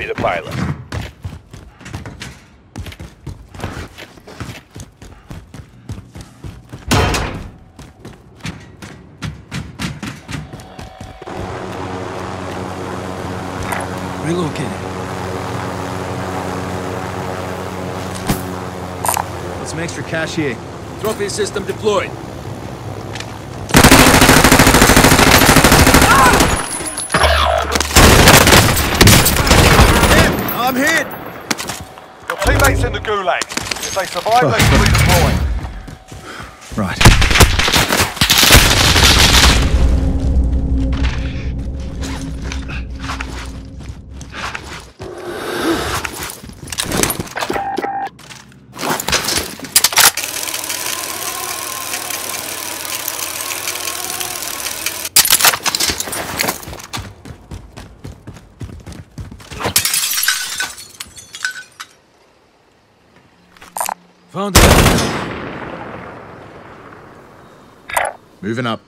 Be the pilot. Relocated. Some extra cash here. Trophy system deployed. I'm hit! Your teammates in the gulag. If they survive, they can redeploy. Right. Found it. Moving up.